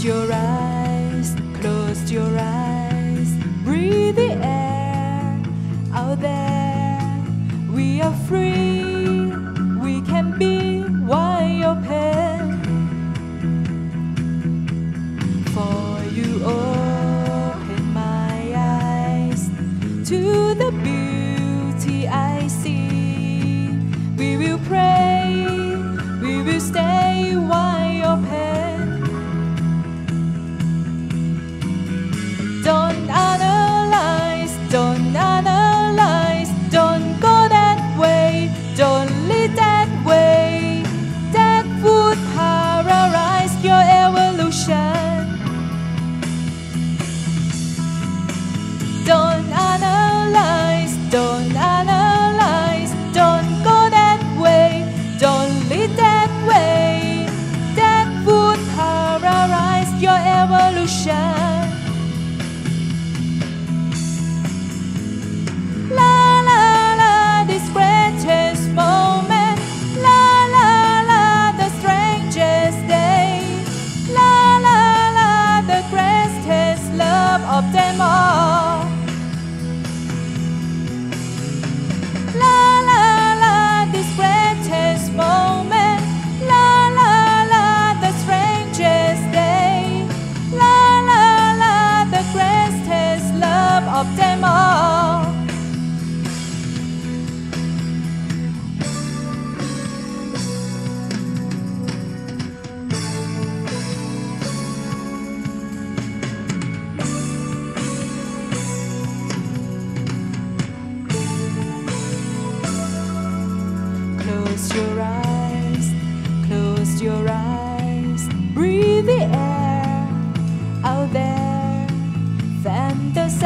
Closed your eyes, closed your eyes. Breathe the air out there. We are free. Evolution. Close your eyes, close your eyes. Breathe the air out there. Fantasy,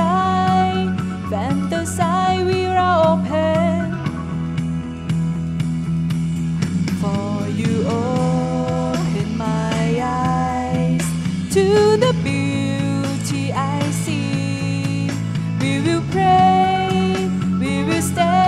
fantasy, we're open. For you open my eyes to the beauty I see. We will pray, we will stand.